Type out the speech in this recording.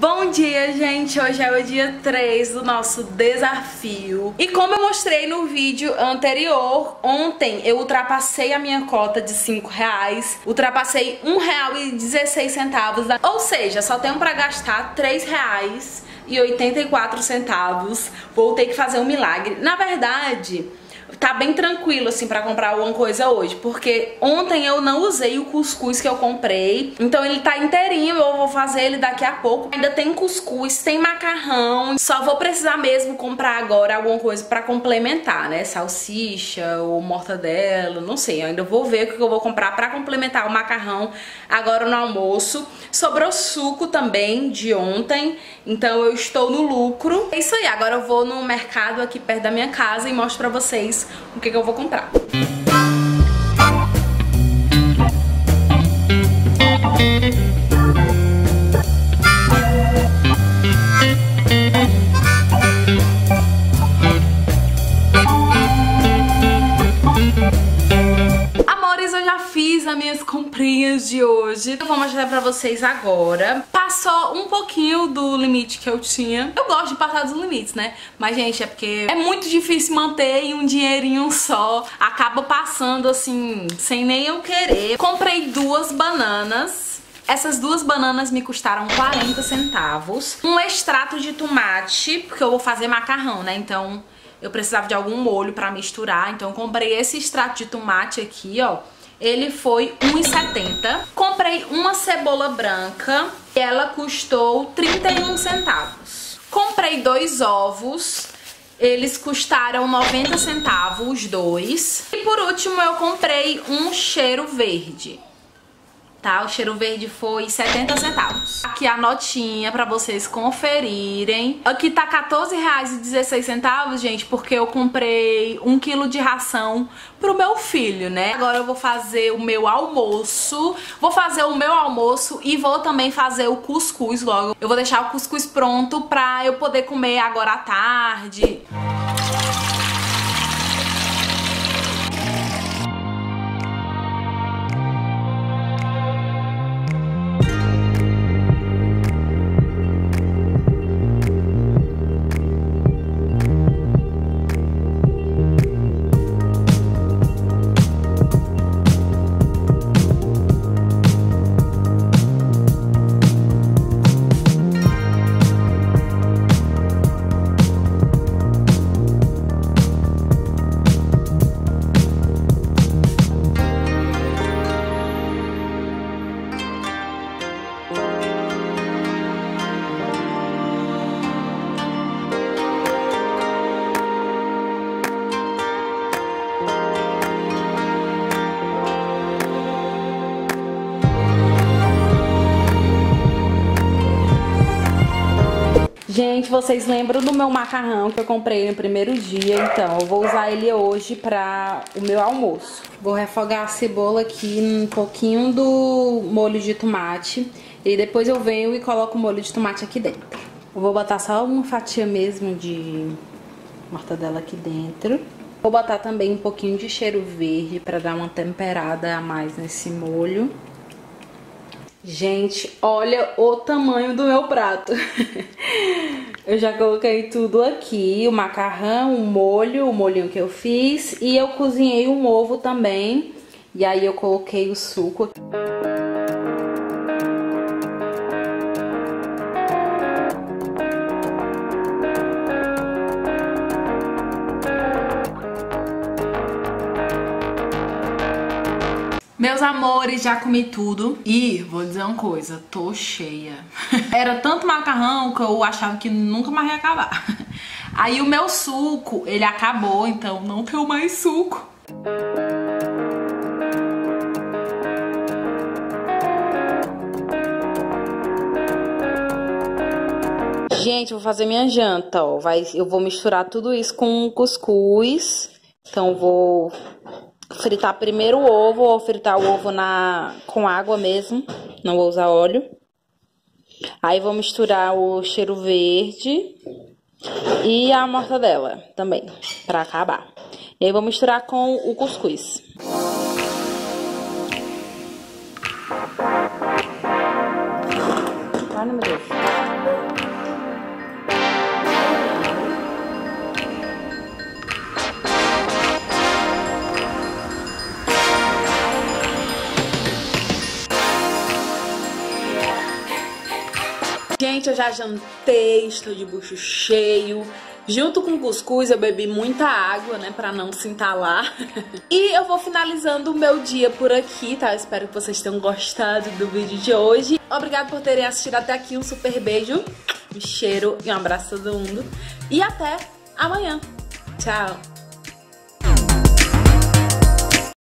Bom dia, gente! Hoje é o dia 3 do nosso desafio. E como eu mostrei no vídeo anterior, ontem eu ultrapassei a minha cota de 5 reais, ultrapassei R$ 1,16, ou seja, só tenho pra gastar R$ 3,84. Vou ter que fazer um milagre. Na verdade, tá bem tranquilo assim para comprar alguma coisa hoje, porque ontem eu não usei o cuscuz que eu comprei, então ele tá inteirinho, eu vou fazer ele daqui a pouco. Ainda tem cuscuz, tem macarrão, só vou precisar mesmo comprar agora alguma coisa para complementar, né? Salsicha ou mortadela, não sei, eu ainda vou ver o que eu vou comprar para complementar o macarrão agora no almoço. Sobrou suco também de ontem, então eu estou no lucro. É isso aí, agora eu vou no mercado aqui perto da minha casa e mostro pra vocês o que, que eu vou comprar. Comprinhas de hoje. Eu vou mostrar pra vocês agora. Passou um pouquinho do limite que eu tinha. Eu gosto de passar dos limites, né? Mas, gente, é porque é muito difícil manter em um dinheirinho só. Acaba passando, assim, sem nem eu querer. Comprei duas bananas. Essas duas bananas me custaram 40 centavos. Um extrato de tomate, porque eu vou fazer macarrão, né? Então eu precisava de algum molho pra misturar. Então eu comprei esse extrato de tomate aqui, ó ele foi 1,70. Comprei uma cebola branca, ela custou 31 centavos. Comprei dois ovos, eles custaram 90 centavos os dois. E por último eu comprei um cheiro verde tá? O cheiro verde foi 70 centavos. Aqui a notinha pra vocês conferirem. Aqui tá R$14,16, gente, porque eu comprei um quilo de ração pro meu filho, né? Agora eu vou fazer o meu almoço. Vou fazer o meu almoço e vou também fazer o cuscuz logo. Eu vou deixar o cuscuz pronto pra eu poder comer agora à tarde. Gente, vocês lembram do meu macarrão que eu comprei no primeiro dia? Então, eu vou usar ele hoje para o meu almoço. Vou refogar a cebola aqui um pouquinho do molho de tomate. E depois eu venho e coloco o molho de tomate aqui dentro. Eu vou botar só uma fatia mesmo de mortadela aqui dentro. Vou botar também um pouquinho de cheiro verde para dar uma temperada a mais nesse molho. Gente, olha o tamanho do meu prato. eu já coloquei tudo aqui, o macarrão, o molho, o molhinho que eu fiz. E eu cozinhei um ovo também. E aí eu coloquei o suco. Meus amores, já comi tudo e vou dizer uma coisa, tô cheia. Era tanto macarrão que eu achava que nunca mais ia acabar. Aí o meu suco, ele acabou, então não tenho mais suco. Gente, vou fazer minha janta, ó. Vai, eu vou misturar tudo isso com cuscuz. Então vou fritar primeiro o ovo, ou fritar o ovo na, com água mesmo, não vou usar óleo. Aí vou misturar o cheiro verde e a mortadela também, pra acabar. E aí vou misturar com o cuscuz. Ai, meu Deus. Gente, eu já jantei, estou de bucho cheio. Junto com o cuscuz eu bebi muita água, né, pra não se entalar. e eu vou finalizando o meu dia por aqui, tá? Eu espero que vocês tenham gostado do vídeo de hoje. Obrigada por terem assistido até aqui. Um super beijo, um cheiro e um abraço a todo mundo. E até amanhã. Tchau!